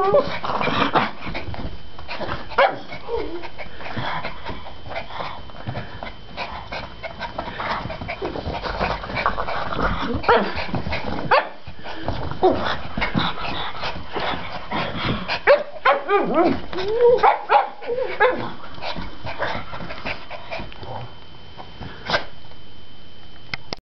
Oh. my God.